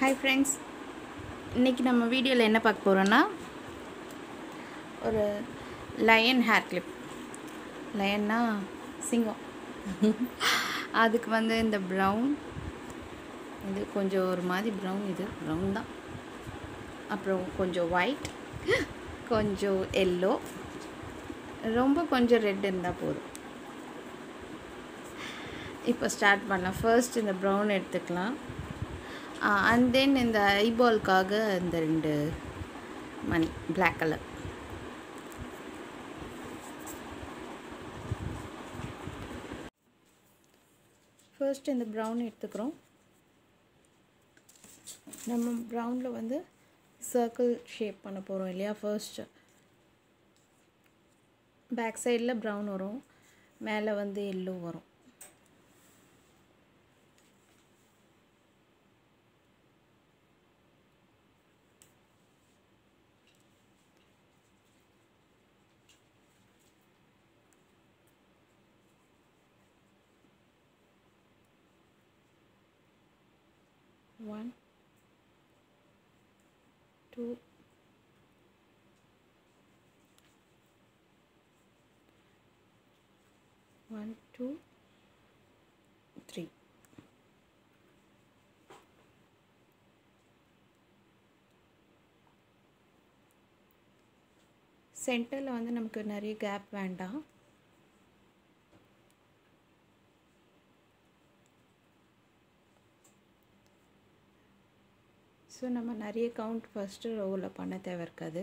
Hi friends இன்றைக்கி நம்ம வீடியோவில் என்ன பார்க்க போகிறோன்னா ஒரு லயன் ஹேர் கிளிப் லயன்னா சிங்கம். அதுக்கு வந்து இந்த ப்ரௌன் இது கொஞ்சம் ஒரு மாதிரி ப்ரௌன் இது. ப்ரௌன் தான். அப்புறம் கொஞ்சம் ஒயிட் கொஞ்சம் எல்லோ ரொம்ப கொஞ்சம் ரெட் இருந்தால் போதும். இப்போ ஸ்டார்ட் பண்ணலாம். ஃபர்ஸ்ட் இந்த ப்ரௌன் எடுத்துக்கலாம். அண்ட் தென் இந்த ஐபால்க்காக இந்த ரெண்டு மணி பிளாக் கலர் ஃபர்ஸ்ட் இந்த ப்ரௌன் எடுத்துக்கிறோம். நம்ம ப்ரௌனில் வந்து சர்க்கிள் ஷேப் பண்ண போகிறோம் இல்லையா ஃபர்ஸ்ட்டு பேக் சைடில் ப்ரௌன் வரும் மேலே வந்து எல்லோ வரும். டூ த்ரீ சென்டரில் வந்து நமக்கு நிறைய கேப் வேண்டாம். ஸோ நம்ம நிறைய கவுண்ட் ஃபஸ்ட்டு ரோவில் பண்ண தேவை இருக்காது.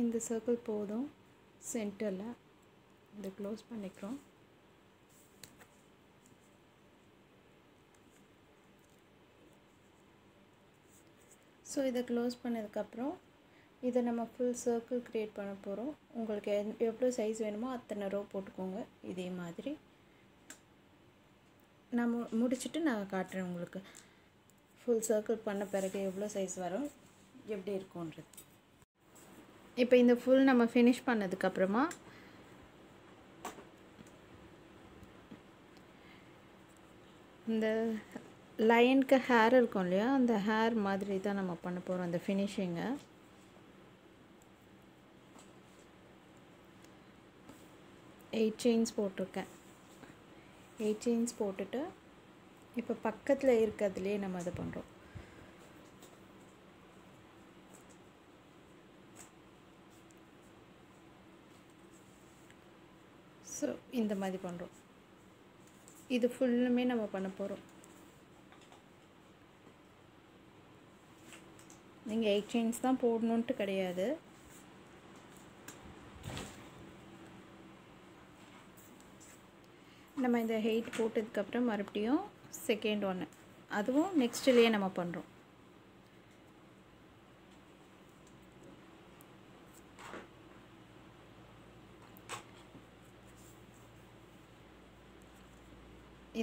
இந்த சர்க்கிள் போதும். சென்டரில் இதை க்ளோஸ் பண்ணிக்கிறோம். ஸோ இதை க்ளோஸ் பண்ணதுக்கப்புறம் இதை நம்ம ஃபுல் சர்க்கிள் க்ரியேட் பண்ண போகிறோம் உங்களுக்கு எந் எவ்வளோ சைஸ் வேணுமோ அத்தனை ரோ போட்டுக்கோங்க. இதே மாதிரி. நான் மு முடிச்சுட்டு நான் காட்டுறேன் உங்களுக்கு. ஃபுல் சர்க்கிள் பண்ண பிறகு எவ்வளோ சைஸ் வரும் எப்படி இருக்கும்ன்றது. இப்போ இந்த ஃபுல் நம்ம ஃபினிஷ் பண்ணதுக்கப்புறமா இந்த லயனுக்கு ஹேர் இருக்கும் இல்லையா? அந்த ஹேர் மாதிரி தான் நம்ம பண்ண போகிறோம் அந்த ஃபினிஷிங்கை எயிட் செயின்ஸ் போட்டிருக்கேன். எயிட் செயின்ஸ் போட்டுட்டு இப்போ பக்கத்தில் இருக்கிறதுலே நம்ம அதை பண்ணுறோம் ஸோ இந்த மாதிரி பண்ணுறோம் இது ஃபுல்லுமே நம்ம பண்ண போகிறோம் நீங்கள் எயிட் செயின்ஸ் தான் போடணுன்ட்டு கிடையாது. நம்ம இந்த ஹெயிட் போட்டதுக்கப்புறம் மறுபடியும் செகண்ட் ஒன்று அதுவும் நெக்ஸ்ட்லேயே நம்ம பண்ணுறோம்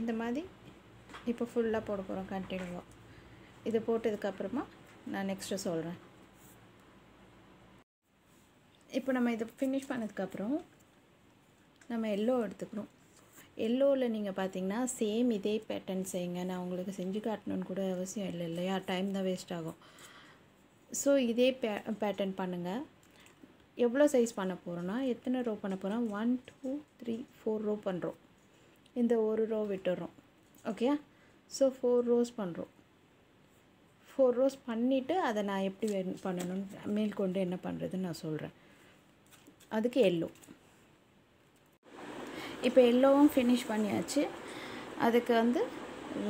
இந்த மாதிரி இப்போ ஃபுல்லாக போட போகிறோம் கண்டினியூவாக இது போட்டதுக்கப்புறமா நான் நெக்ஸ்ட்டு சொல்கிறேன் இப்போ நம்ம இதை ஃபினிஷ் பண்ணதுக்கப்புறம் நம்ம எல்லோ எடுத்துக்கிறோம். எல்லோவில் நீங்கள் பார்த்தீங்கன்னா சேம் இதே பேட்டர்ன் செய்யுங்க. நான் உங்களுக்கு செஞ்சு காட்டணுன்னு கூட அவசியம் இல்லை இல்லையா? டைம் தான் வேஸ்ட் ஆகும். ஸோ இதே பே பேட்டர்ன் பண்ணுங்கள் எவ்வளோ சைஸ் பண்ண போகிறோன்னா எத்தனை ரோ பண்ண போகிறோம் one two three four row பண்ணுறோம் இந்த ஒரு ரோ விட்டுறோம். ஓகே ஸோ ஃபோர் ரோஸ் பண்ணுறோம் ஃபோர் ரோஸ் பண்ணிவிட்டு அதை நான் எப்படி பண்ணணும்னு பண்ணணும்னு மேற்கொண்டு என்ன பண்ணுறதுன்னு நான் சொல்கிறேன் அதுக்கு எல்லோ இப்போ எல்லோவும் ஃபினிஷ் பண்ணியாச்சு. அதுக்கு வந்து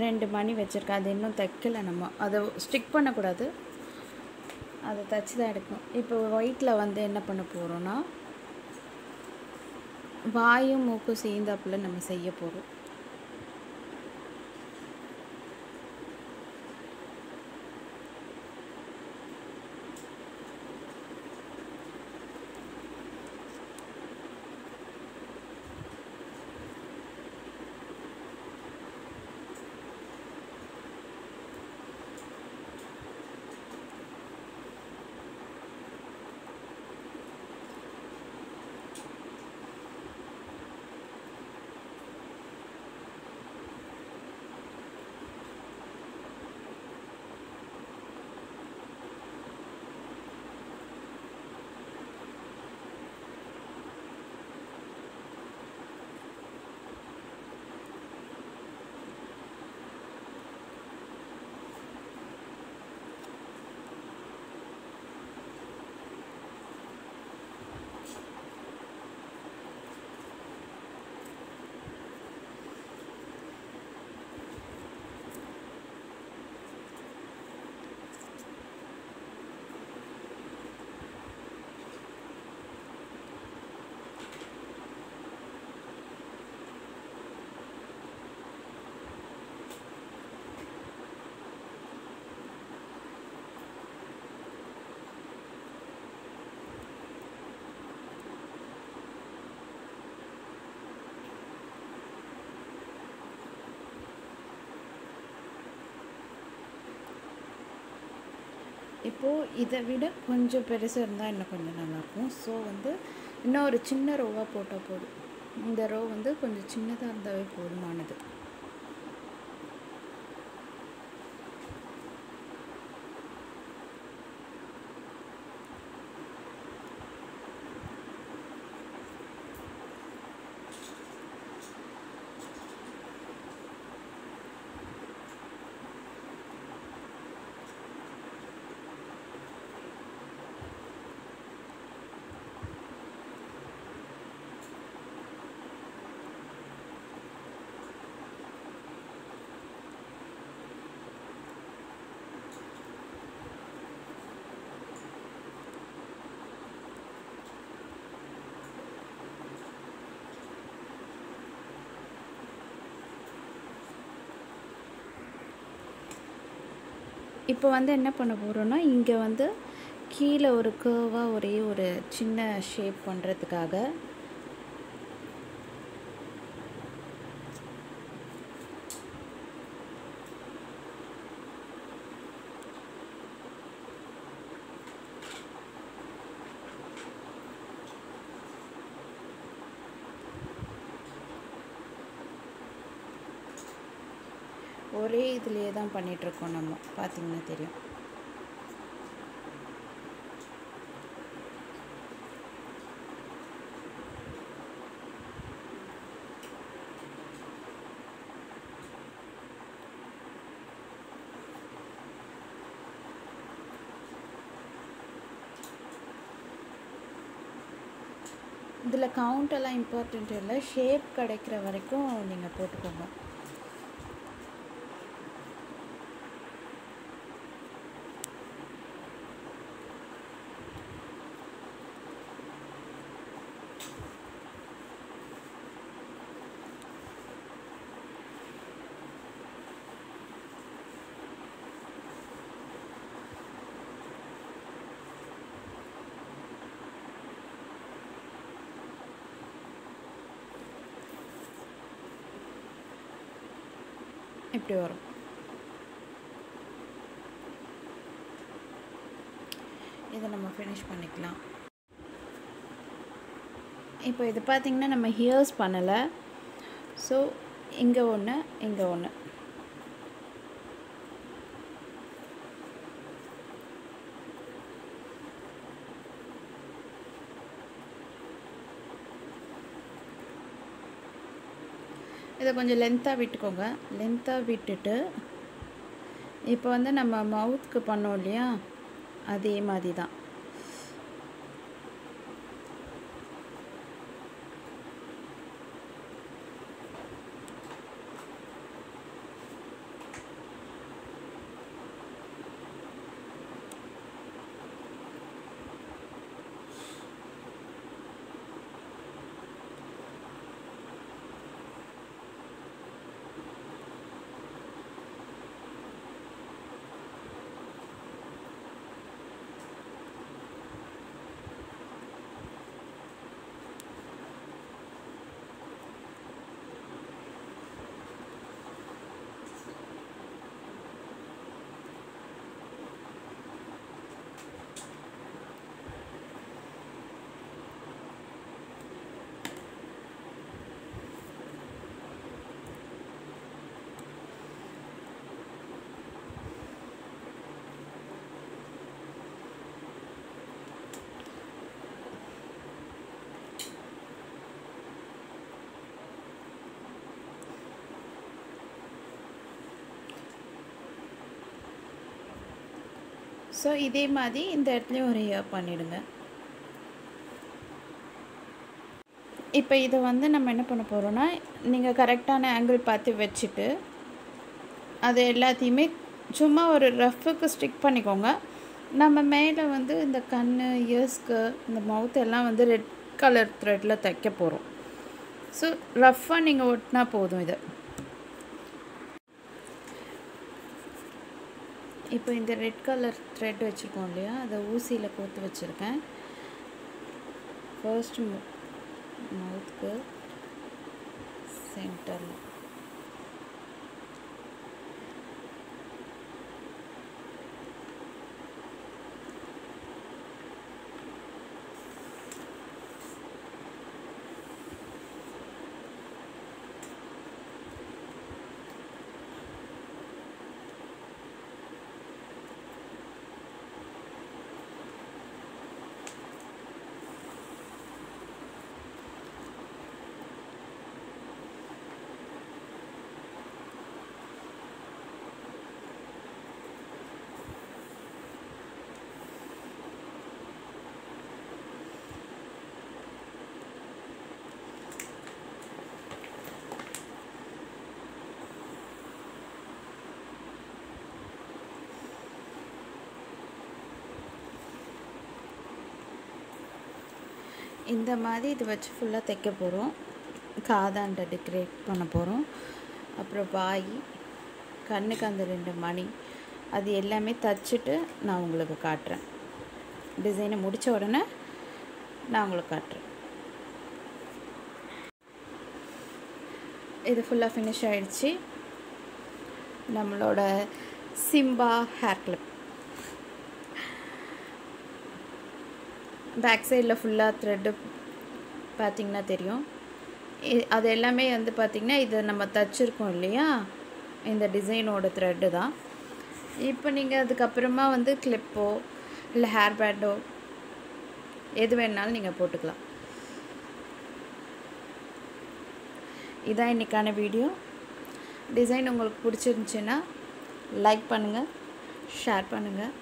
ரெண்டு மணி வச்சுருக்கேன். அது இன்னும் தைக்கலை நம்ம. அதை ஸ்டிக் பண்ணக்கூடாது. அதை தச்சு தான் எடுக்கணும். இப்போ ஒயிட்டில் வந்து என்ன பண்ண போகிறோன்னா வாயும் மூக்கும் சேர்ந்தாப்புல நம்ம செய்ய போகிறோம் இப்போது இதை விட கொஞ்சம் பெருசாக இருந்தால் இன்னும் கொஞ்சம் நல்லாயிருக்கும். ஸோ வந்து இன்னும் ஒரு சின்ன ரோவாக போட்டால் போதும். இந்த ரோ வந்து கொஞ்சம் சின்னதாக இருந்தாவே போதுமானது. இப்போ வந்து என்ன பண்ண போகிறோன்னா இங்கே வந்து கீழே ஒரு கேர்வாக ஒரே ஒரு சின்ன ஷேப் பண்ணுறதுக்காக ஒரே இதுலேயே தான் பண்ணிகிட்ருக்கோம் நம்ம. பார்த்தீங்கன்னா தெரியும். இதில் கவுண்டெல்லாம் இம்பார்ட்டண்ட் இல்லை. ஷேப் கிடைக்கிற வரைக்கும் நீங்கள் போட்டுக்கோங்க. இப்படி வரும். இதை நம்ம ஃபினிஷ் பண்ணிக்கலாம். இப்போ இது பார்த்திங்கன்னா நம்ம ஹியர்ஸ் பண்ணலை. ஸோ இங்கே ஒன்று இங்கே ஒன்று இதை கொஞ்சம் லென்த்தாக விட்டுக்கோங்க. லென்த்தாக விட்டுட்டு இப்போ வந்து நம்ம மவுத்துக்கு பண்ணோம் இல்லையா? அதே மாதிரி தான் ஸோ இதே மாதிரி இந்த இடத்துலையும் ஒரு இயர் பண்ணிவிடுங்க இப்போ இதை வந்து நம்ம என்ன பண்ண போகிறோன்னா நீங்கள் கரெக்டான ஆங்கிள் பார்த்து வச்சுட்டு அது எல்லாத்தையுமே சும்மா ஒரு ரஃப்புக்கு ஸ்டிக் பண்ணிக்கோங்க. நம்ம மேலே வந்து இந்த கண் இயர்ஸ்க்கு இந்த மவுத் எல்லாம் வந்து ரெட் கலர் த்ரெட்டில் தைக்க போகிறோம் ஸோ ரஃப்பாக நீங்கள் ஒட்டினா போதும் இதை. இப்போ இந்த ரெட் கலர் த்ரெட் வச்சுருக்கோம் இல்லையா? அதை ஊசியில் கோத்து வச்சுருக்கேன். ஃபர்ஸ்ட் மவுத்துக்கு சென்டரில் இந்த மாதிரி இது வச்சு ஃபுல்லாக தைக்க போகிறோம் காதாண்ட டெக்கரேட் பண்ண போகிறோம் அப்புறம் வாய் கண்ணுக்கு அந்த ரெண்டு மணி அது எல்லாமே தச்சுட்டு நான் உங்களுக்கு காட்டுறேன். டிசைனை முடித்த உடனே நான் உங்களுக்கு காட்டுறேன். இது ஃபுல்லாக ஃபினிஷ் ஆகிடுச்சு நம்மளோட சிம்பா ஹேர் கிளிப் பேக் சைடில் ஃபுல்லாக த்ரெட்டு பார்த்திங்கன்னா தெரியும். அது எல்லாமே வந்து பார்த்திங்கன்னா இதை நம்ம தச்சுருக்கோம் இல்லையா? இந்த டிசைனோட த்ரெட்டு தான். இப்போ நீங்கள் அதுக்கப்புறமா வந்து கிளிப்போ இல்லை ஹேர் பேண்டோ எது வேணாலும் நீங்கள் போட்டுக்கலாம். இதான் இன்றைக்கான வீடியோ டிசைன் உங்களுக்கு பிடிச்சிருந்துச்சின்னா லைக் பண்ணுங்கள் ஷேர் பண்ணுங்கள்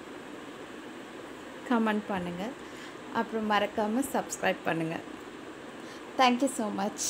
கமெண்ட் பண்ணுங்கள் அப்புறம் மறக்காமல் சப்ஸ்கிரைப் பண்ணுங்கள் தேங்க்யூ ஸோ மச்